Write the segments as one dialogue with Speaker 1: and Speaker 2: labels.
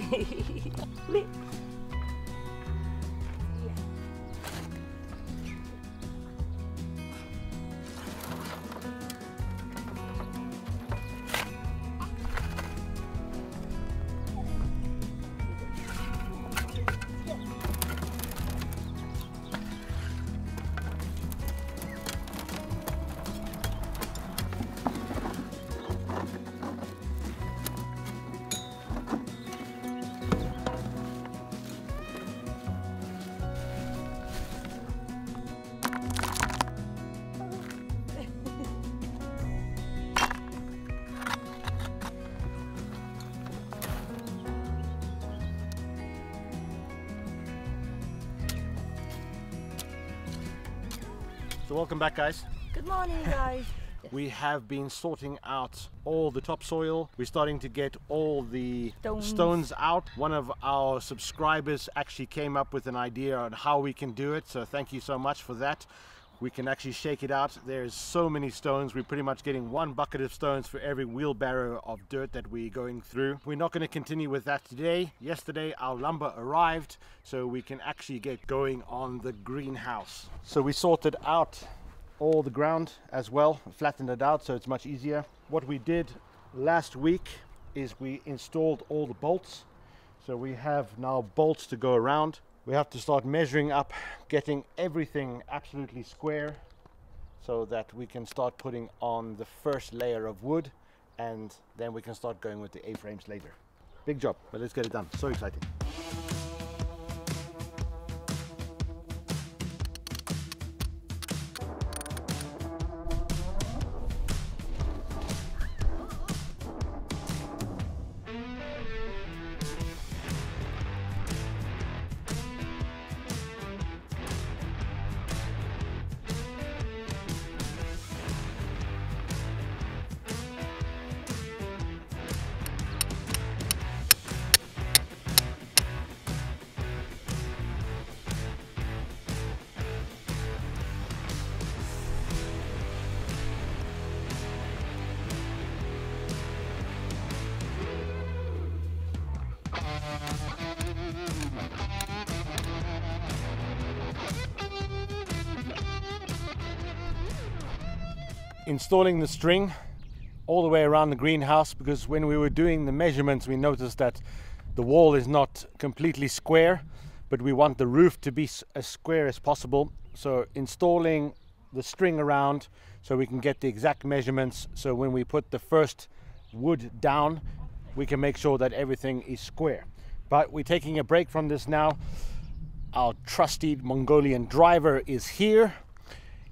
Speaker 1: 嘿嘿嘿 So welcome back guys.
Speaker 2: Good morning, guys.
Speaker 1: We have been sorting out all the topsoil. We're starting to get all the
Speaker 2: Stones.
Speaker 1: stones out. One of our subscribers actually came up with an idea on how we can do it. So thank you so much for that. We can actually shake it out. There's so many stones. We're pretty much getting one bucket of stones for every wheelbarrow of dirt that we're going through. We're not going to continue with that today. Yesterday our lumber arrived so we can actually get going on the greenhouse. So we sorted out all the ground as well, flattened it out so it's much easier. What we did last week is we installed all the bolts. So we have now bolts to go around. We have to start measuring up, getting everything absolutely square so that we can start putting on the first layer of wood and then we can start going with the A-frames later. Big job, but let's get it done. So exciting. Installing the string all the way around the greenhouse because when we were doing the measurements we noticed that the wall is not completely square but we want the roof to be as square as possible. So installing the string around so we can get the exact measurements. So when we put the first wood down we can make sure that everything is square but we're taking a break from this now our trusty Mongolian driver is here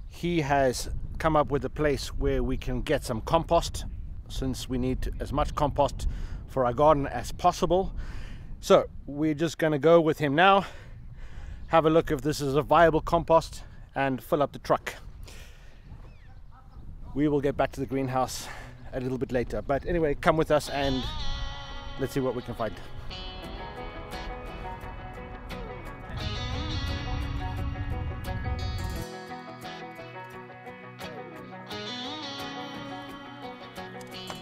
Speaker 1: he has come up with a place where we can get some compost since we need as much compost for our garden as possible. So we're just going to go with him now, have a look if this is a viable compost, and fill up the truck. We will get back to the greenhouse a little bit later. But anyway, come with us and let's see what we can find.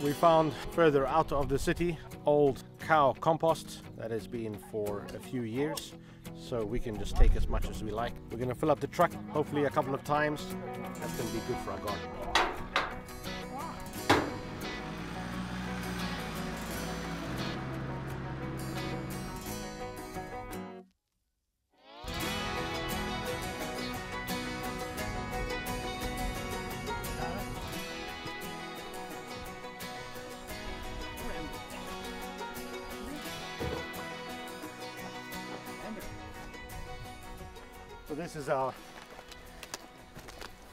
Speaker 1: We found further out of the city old cow compost that has been for a few years. So we can just take as much as we like. We're gonna fill up the truck hopefully a couple of times. That's gonna be good for our garden. So this is our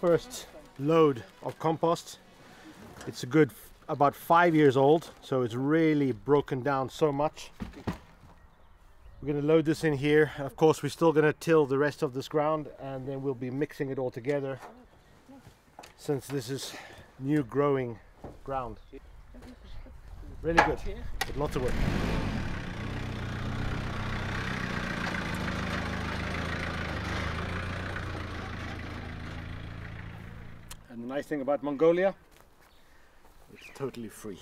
Speaker 1: first load of compost. It's a good about five years old, so it's really broken down so much. We're gonna load this in here. Of course, we're still gonna till the rest of this ground and then we'll be mixing it all together since this is new growing ground. Really good, but lots of work. Nice thing about Mongolia, it's totally free.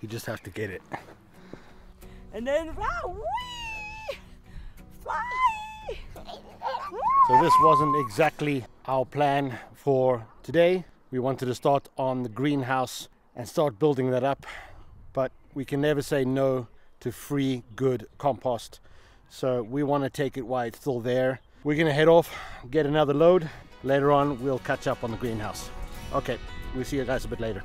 Speaker 1: You just have to get it.
Speaker 2: and then wow, whee, fly.
Speaker 1: So this wasn't exactly our plan for today. We wanted to start on the greenhouse and start building that up, but we can never say no to free, good compost. So we want to take it while it's still there. We're gonna head off, get another load. Later on, we'll catch up on the greenhouse. Okay, we'll see you guys a bit later.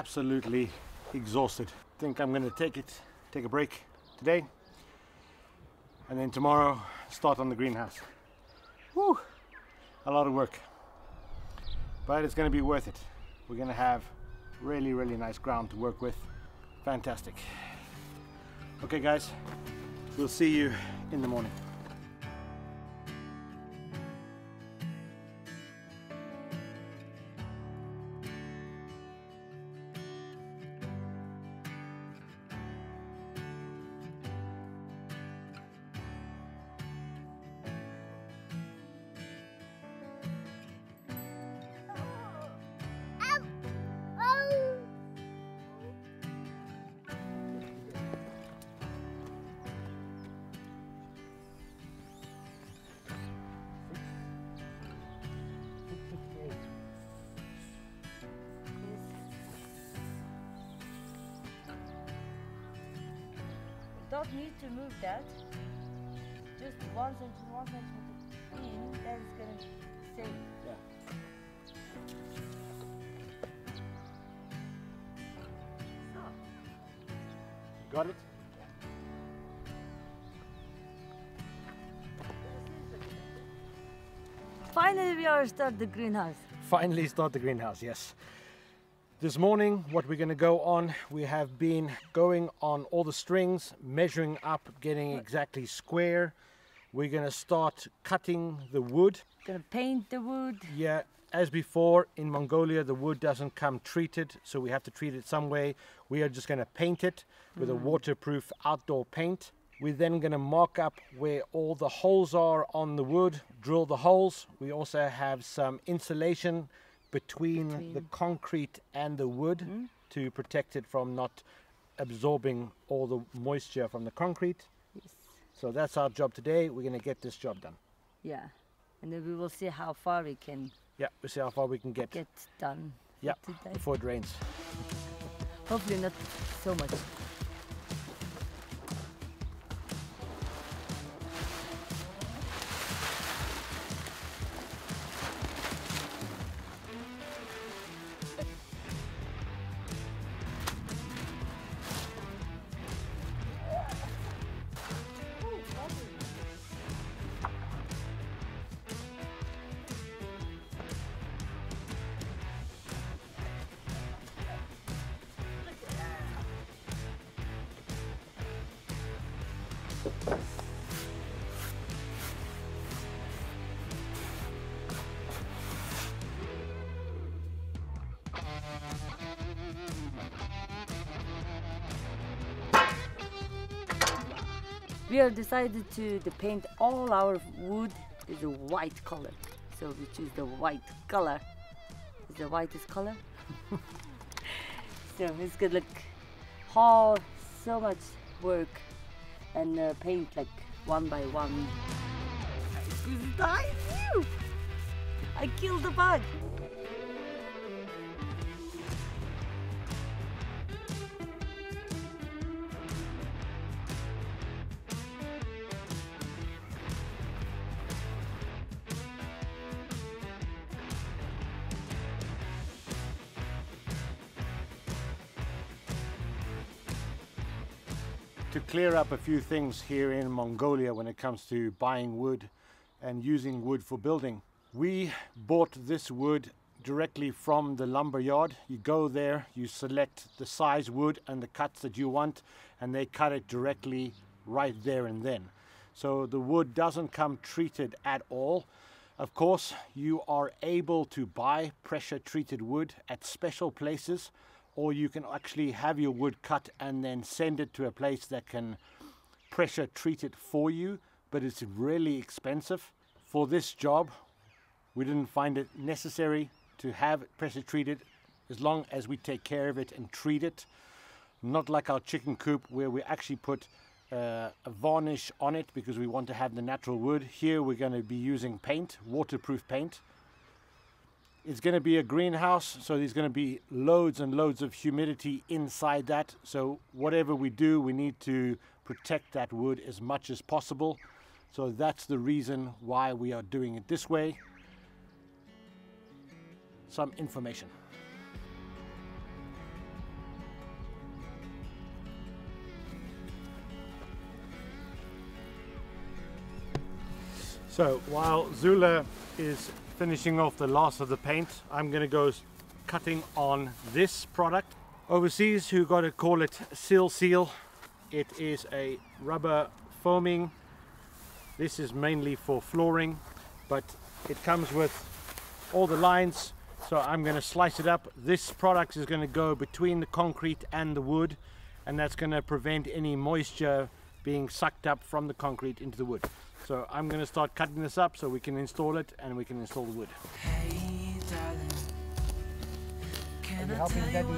Speaker 1: Absolutely exhausted. I Think I'm gonna take it, take a break today, and then tomorrow start on the greenhouse. Whew, a lot of work, but it's gonna be worth it. We're gonna have really, really nice ground to work with. Fantastic. Okay guys, we'll see you in the morning.
Speaker 2: Don't need to move that. Just one centimeter, one centimeter in, then it's gonna stay.
Speaker 1: Yeah.
Speaker 2: So,
Speaker 1: Got it?
Speaker 2: finally we are start the greenhouse.
Speaker 1: finally start the greenhouse yes this morning what we're going to go on we have been going on all the strings measuring up getting exactly square. We're going to start cutting the wood.
Speaker 2: Gonna paint the wood.
Speaker 1: yeah as before in mongolia the wood doesn't come treated so we have to treat it some way. We are just going to paint it with a mm. waterproof outdoor paint. We're then going to mark up where all the holes are on the wood, drill the holes. We also have some insulation between, the concrete and the wood mm-hmm. to protect it from not absorbing all the moisture from the concrete.
Speaker 2: Yes.
Speaker 1: So that's our job today. We're going to get this job done.
Speaker 2: Yeah. And then we will see how far we can
Speaker 1: Yeah, we'll see how far we can get,
Speaker 2: get done
Speaker 1: yeah,
Speaker 2: today.
Speaker 1: before it rains.
Speaker 2: Hopefully not so much. We have decided to, paint all our wood is a white color. So we choose the white color. Is the whitest color. so it's gonna look all so much work and uh, paint like one by one. I killed the bug.
Speaker 1: To clear up a few things here in Mongolia when it comes to buying wood and using wood for building. We bought this wood directly from the lumber yard. You go there, you select the size wood and the cuts that you want, and they cut it directly right there and then. so the wood doesn't come treated at all. Of course, you are able to buy pressure treated wood at special places, or you can actually have your wood cut and then send it to a place that can pressure treat it for you, but it's really expensive. For this job, we didn't find it necessary to have it pressure treated as long as we take care of it and treat it. Not like our chicken coop where we actually put uh, a varnish on it because we want to have the natural wood. Here we're going to be using paint, waterproof paint. It's going to be a greenhouse, so there's going to be loads and loads of humidity inside that. So whatever we do, we need to protect that wood as much as possible. So that's the reason why we are doing it this way. Some information. So while Zulaa is finishing off the last of the paint, I'm to go cutting on this product. Overseas, you got to call it Sill Seal. It is a rubber foaming. This is mainly for flooring, but it comes with all the lines. So I'm to slice it up. This product is to go between the concrete and the wood, and that's to prevent any moisture being sucked up from the concrete into the wood. So I'm going to start cutting this up so we can install it and we can install the wood. Hey, darling, can Are you helping Daddy?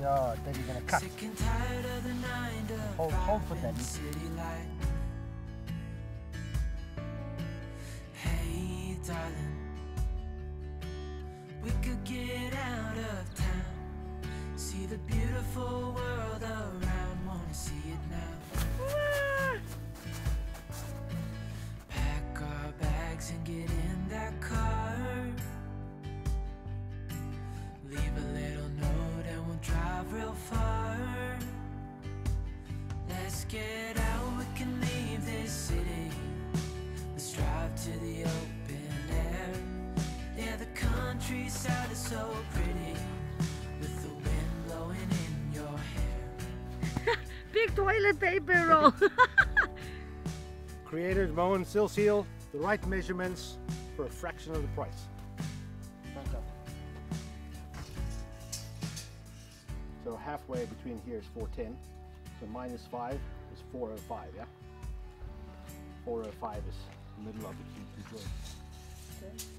Speaker 1: Yeah, Daddy's going to cut. Hold, hold for Daddy. Hey, darling, we could get out of town, see the beautiful toilet paper roll Creators Moen Sill Seal the right measurements for a fraction of the price. So halfway between here is 410. So minus 5 is 405, yeah? 405 is the middle of the key joint. Okay.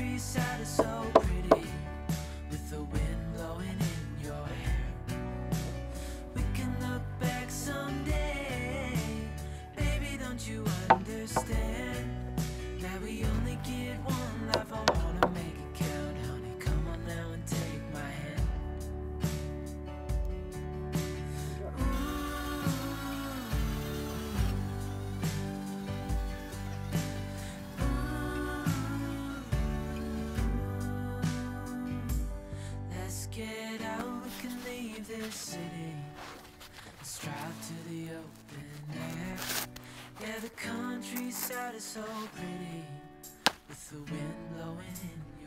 Speaker 1: The city. Let's drive to the open air. Yeah, the countryside is so pretty. With the wind blowing in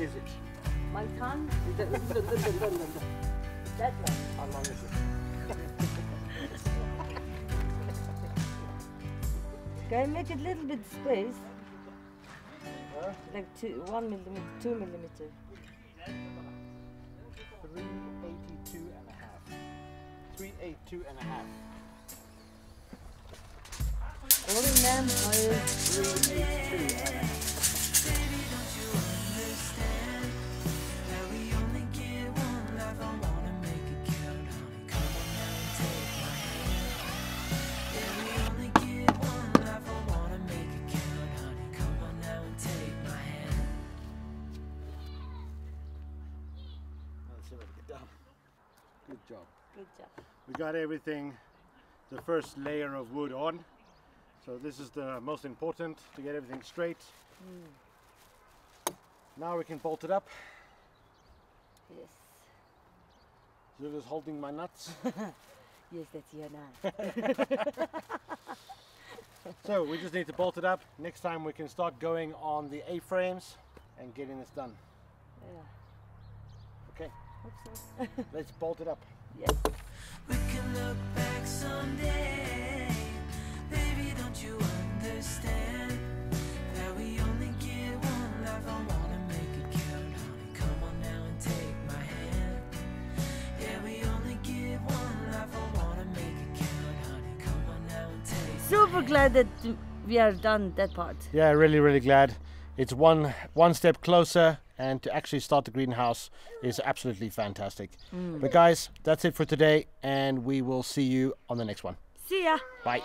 Speaker 1: is it?
Speaker 2: My tongue. that one.
Speaker 1: How long is it?
Speaker 2: Can I make it a little bit space?
Speaker 1: Huh?
Speaker 2: Like two, one millimeter, two millimeter.
Speaker 1: 382 and a half. 382 and a half.
Speaker 2: In them.
Speaker 1: 382 and a half. Got everything, the first layer of wood on. So this is the most important to get everything straight. Mm. Now we can bolt it up.
Speaker 2: Yes.
Speaker 1: Zulaa's holding my nuts.
Speaker 2: Yes, that's your knife.
Speaker 1: so we just need to bolt it up. Next time we can start going on the A-frames and getting this done.
Speaker 2: yeah.
Speaker 1: Okay,
Speaker 2: so.
Speaker 1: let's bolt it up.
Speaker 2: yes.
Speaker 3: We can look back someday. Baby, don't you understand that we only get one life? I wanna make it count, honey. Come on now and take my hand. Yeah, we only get one life. I wanna make it count, honey. Come on now and take
Speaker 2: Super glad that we are done that part.
Speaker 1: Yeah, really, really glad. It's one one step closer, and to actually start the greenhouse is absolutely fantastic. Mm. But guys, that's it for today, and we will see you on the next one.
Speaker 2: See ya.
Speaker 1: Bye.